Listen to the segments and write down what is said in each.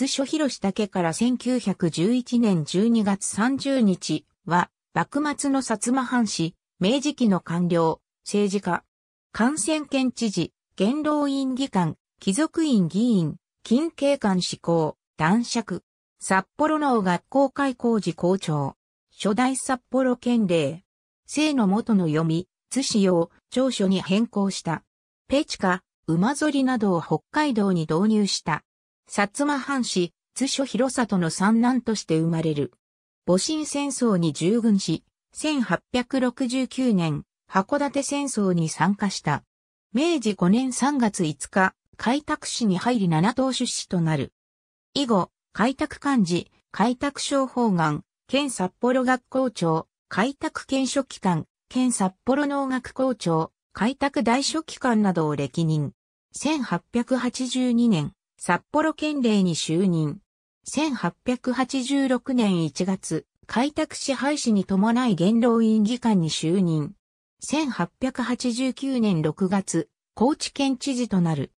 津所広竹から1911年12月30日は、幕末の薩摩藩士、明治期の官僚、政治家、感染県知事、元老院議官、貴族院議員、近警官施行、男爵、札幌の学校開校時校長、初代札幌県令、姓の元の読み、津市用、長所に変更した。ペチカ、馬ぞりなどを北海道に導入した。薩摩藩士、津所広里の三男として生まれる。戊辰戦争に従軍し、1869年、函館戦争に参加した。明治5年3月5日、開拓市に入り七島出資となる。以後、開拓漢字、開拓商法眼、県札幌学校長、開拓県書機関、県札幌農学校長、開拓大書機関などを歴任。1882年、札幌県令に就任。1886年1月、開拓支配市に伴い元老院議官に就任。1889年6月、高知県知事となる。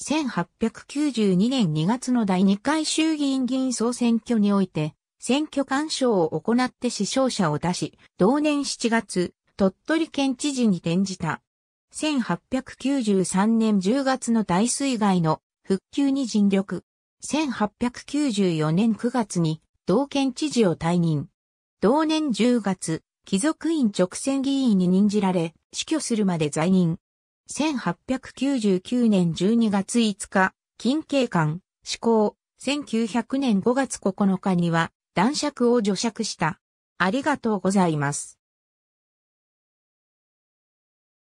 1892年2月の第2回衆議院議員総選挙において、選挙干渉を行って死傷者を出し、同年7月、鳥取県知事に転じた。1893年10月の大水害の復旧に尽力。1894年9月に同県知事を退任。同年10月、貴族院直選議員に任じられ、死去するまで在任。1899年12月5日、近警官、施行。1900年5月9日には、男爵を除爵した。ありがとうございます。